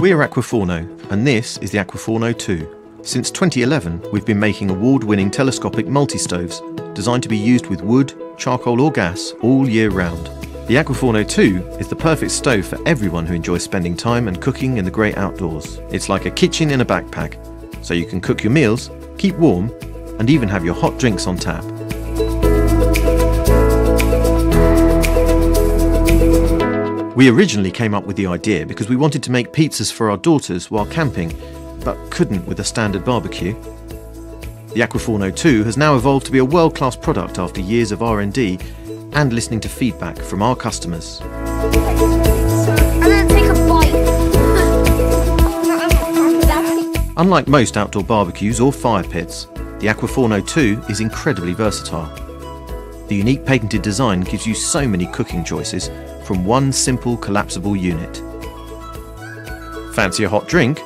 We're Aquaforno, and this is the Aquaforno 2. Since 2011, we've been making award winning telescopic multi stoves designed to be used with wood, charcoal, or gas all year round. The Aquaforno 2 is the perfect stove for everyone who enjoys spending time and cooking in the great outdoors. It's like a kitchen in a backpack, so you can cook your meals, keep warm, and even have your hot drinks on tap. We originally came up with the idea because we wanted to make pizzas for our daughters while camping, but couldn't with a standard barbecue. The Aquaforno 2 has now evolved to be a world-class product after years of R&D and listening to feedback from our customers. Unlike most outdoor barbecues or fire pits, the Aquaforno 2 is incredibly versatile. The unique patented design gives you so many cooking choices from one simple collapsible unit. Fancy a hot drink?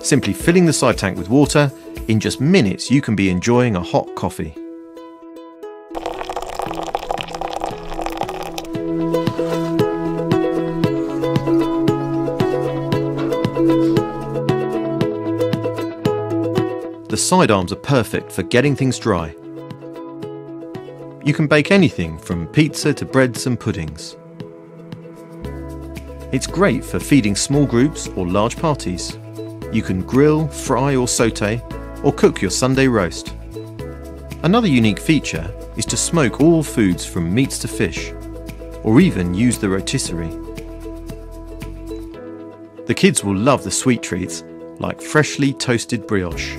Simply filling the side tank with water, in just minutes you can be enjoying a hot coffee. The side arms are perfect for getting things dry. You can bake anything from pizza to breads and puddings. It's great for feeding small groups or large parties. You can grill, fry or saute, or cook your Sunday roast. Another unique feature is to smoke all foods from meats to fish, or even use the rotisserie. The kids will love the sweet treats like freshly toasted brioche.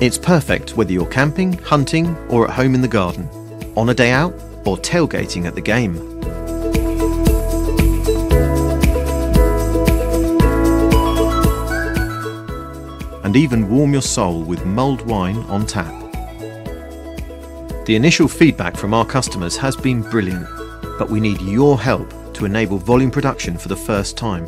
It's perfect whether you're camping, hunting, or at home in the garden, on a day out, or tailgating at the game. And even warm your soul with mulled wine on tap. The initial feedback from our customers has been brilliant, but we need your help to enable volume production for the first time.